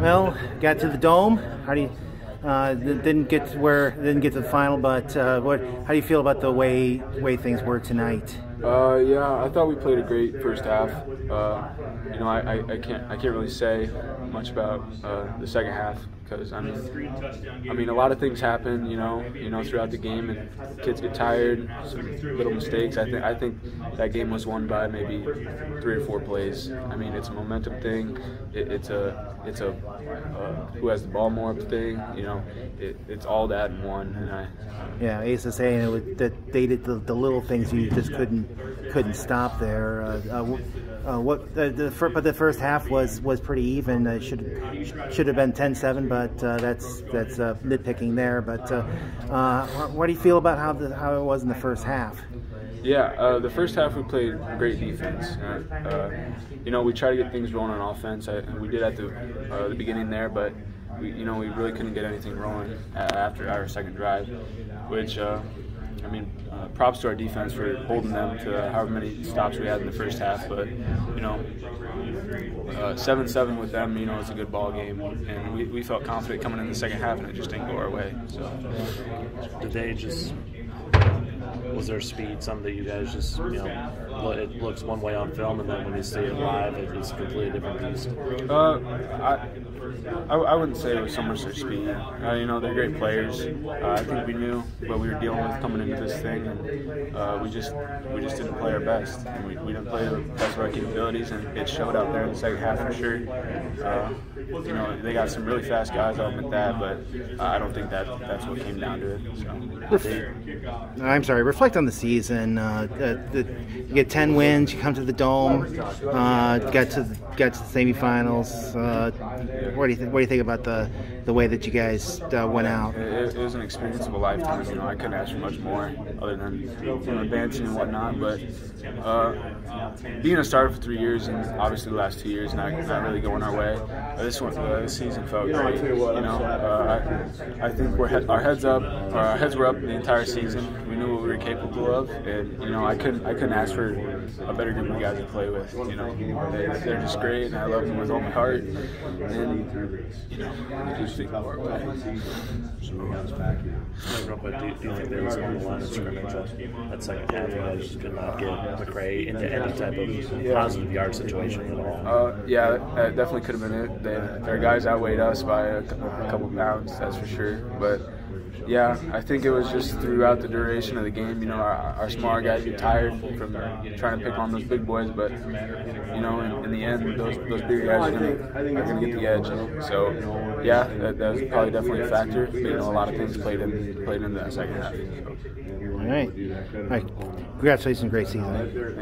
Well, got to the dome. How do you? Uh, didn't get to where didn't get to the final, but uh, what? How do you feel about the way way things were tonight? Uh, yeah, I thought we played a great first half. Uh, you know, I, I, I, can't I can't really say much about uh, the second half because I mean, I mean a lot of things happen. You know, you know throughout the game, and kids get tired, some little mistakes. I think I think that game was won by maybe three or four plays. I mean, it's a momentum thing. It, it's a it's a uh, who has the ball more thing. You know, it, it's all that in one. And I, yeah, Ace is saying it was, that they did the, the, little things you just couldn't couldn't stop there. Uh, uh, uh, what the, but the first half was was pretty even. It should should have been 10-7, but uh, that's that's uh, nitpicking there. But uh, uh, what do you feel about how the, how it was in the first half? Yeah, uh, the first half we played great defense. you know, we tried to get things rolling on offense. I, we did at the the beginning there, but we you know we really couldn't get anything rolling after our second drive, which I mean, uh, props to our defense for holding them to however many stops we had in the first half. But you know, uh, seven-seven with them, you know, was a good ball game, and we, we felt confident coming in the second half, and it just didn't go our way. So, did they just? Was there speed? Something that you guys just, you know, it looks one way on film, and then when you see it live, it's a completely different beast. Uh, I, I, I, wouldn't say it was so much their speed. Uh, you know, they're great players. Uh, I think we knew what we were dealing with coming into this thing, and uh, we just we just didn't play our best. And we, we didn't play the best of our capabilities, and it showed out there in the second half for sure. Uh, you know, they got some really fast guys. I'll admit that, but I don't think that that's what came down to it. So. I'm sorry. Reflect on the season. Uh, the, the, you get 10 wins. You come to the dome. Uh, get to get to the semifinals. Uh, what do you think? What do you think about the the way that you guys uh, went out? It, it, was an experience of a lifetime. You know, I couldn't ask for much more other than you know, advancing and whatnot. But uh, being a starter for three years and obviously the last two years not, not really going our way, uh, this one uh, this season felt great. You know, I, I think we're he our heads up. Our heads were up the entire season. We knew what we were capable of, and you know, I couldn't I couldn't ask for a better group of guys to play with. You know, they, they're just great, and I love them with all my heart. And you know, just think our way. So, real quick, do do you think there was on the line of scrimmage that second half you guys just could not get McCray into any type of positive yard situation at all? Uh, yeah, that definitely could have been it. They, their guys outweighed us by a, a couple pounds, that's for sure. But yeah, I think it was just throughout the duration of the game. You know, our, our smaller guys get tired from trying to pick on those big boys, but you know, in, in the end, those those bigger guys are are gonna get the edge. So yeah, that, that was probably definitely a factor. But, you know, a lot of things played in played in that second half. All right, all right. Congratulations, great season.